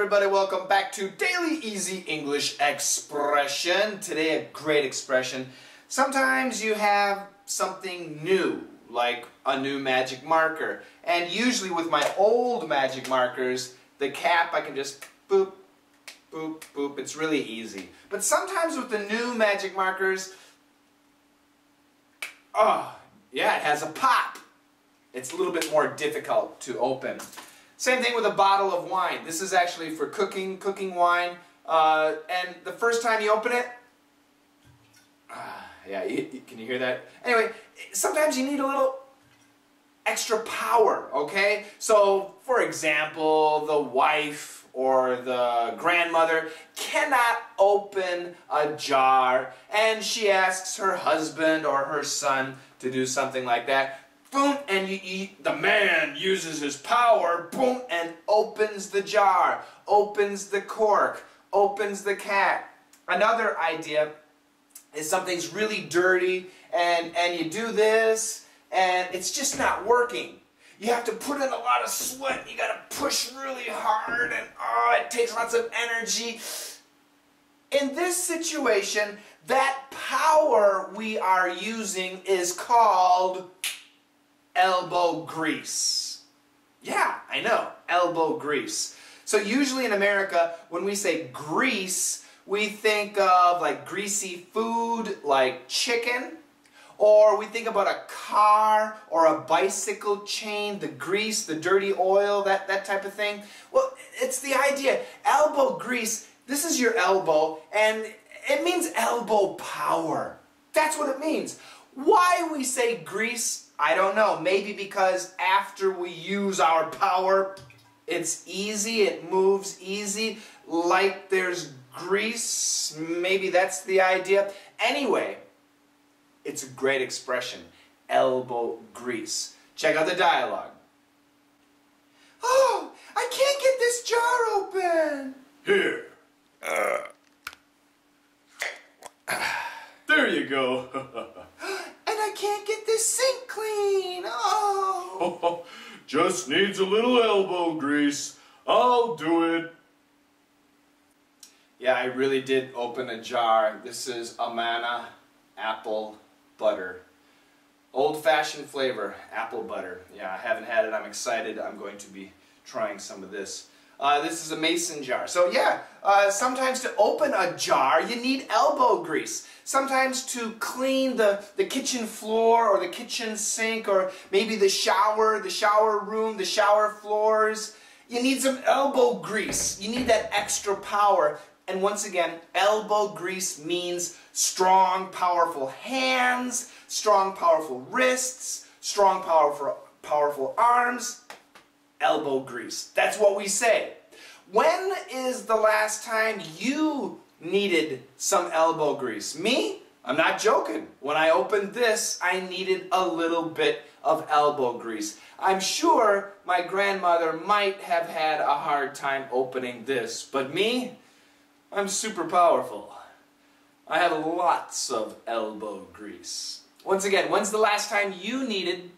everybody, welcome back to Daily Easy English Expression. Today a great expression. Sometimes you have something new, like a new magic marker. And usually with my old magic markers, the cap I can just boop, boop, boop. It's really easy. But sometimes with the new magic markers, oh, yeah, it has a pop. It's a little bit more difficult to open. Same thing with a bottle of wine. This is actually for cooking, cooking wine. Uh, and the first time you open it, uh, yeah, you, can you hear that? Anyway, sometimes you need a little extra power, okay? So, for example, the wife or the grandmother cannot open a jar and she asks her husband or her son to do something like that boom, and you, you, the man uses his power, boom, and opens the jar, opens the cork, opens the cap. Another idea is something's really dirty, and, and you do this, and it's just not working. You have to put in a lot of sweat, you gotta push really hard, and oh, it takes lots of energy. In this situation, that power we are using is called elbow grease. Yeah, I know, elbow grease. So usually in America, when we say grease, we think of like greasy food like chicken, or we think about a car or a bicycle chain, the grease, the dirty oil, that, that type of thing. Well, it's the idea. Elbow grease, this is your elbow, and it means elbow power. That's what it means. Why we say grease I don't know. Maybe because after we use our power, it's easy, it moves easy, like there's grease. Maybe that's the idea. Anyway, it's a great expression. Elbow grease. Check out the dialogue. Oh, I can't get this jar open. Here. Uh. there you go. And I can't get this sink. Just needs a little elbow grease. I'll do it. Yeah, I really did open a jar. This is Amana apple butter. Old-fashioned flavor, apple butter. Yeah, I haven't had it. I'm excited. I'm going to be trying some of this. Uh, this is a mason jar. So yeah, uh, sometimes to open a jar, you need elbow grease. Sometimes to clean the, the kitchen floor or the kitchen sink or maybe the shower, the shower room, the shower floors, you need some elbow grease. You need that extra power. And once again, elbow grease means strong, powerful hands, strong, powerful wrists, strong, powerful, powerful arms, elbow grease. That's what we say. When is the last time you needed some elbow grease? Me? I'm not joking. When I opened this, I needed a little bit of elbow grease. I'm sure my grandmother might have had a hard time opening this, but me? I'm super powerful. I have lots of elbow grease. Once again, when's the last time you needed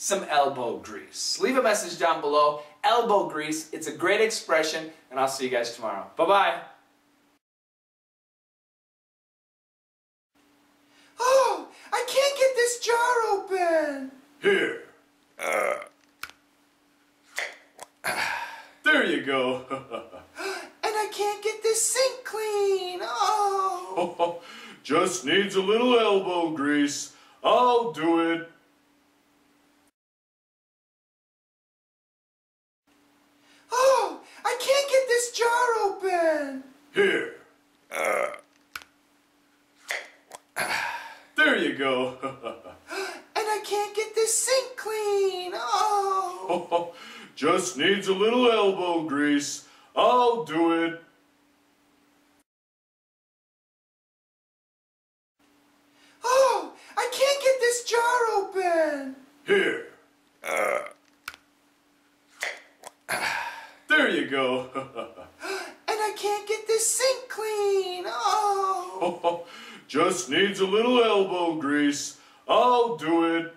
some elbow grease. Leave a message down below. Elbow grease, it's a great expression, and I'll see you guys tomorrow. Bye-bye. Oh, I can't get this jar open. Here. Uh. there you go. and I can't get this sink clean. Oh. Just needs a little elbow grease. I'll do it. Oh, I can't get this jar open. Here. Uh. there you go. and I can't get this sink clean. Oh. Just needs a little elbow grease. I'll do it. Oh, I can't get this jar open. Here. Uh. there you go. And I can't get this sink clean. Oh. Just needs a little elbow grease. I'll do it.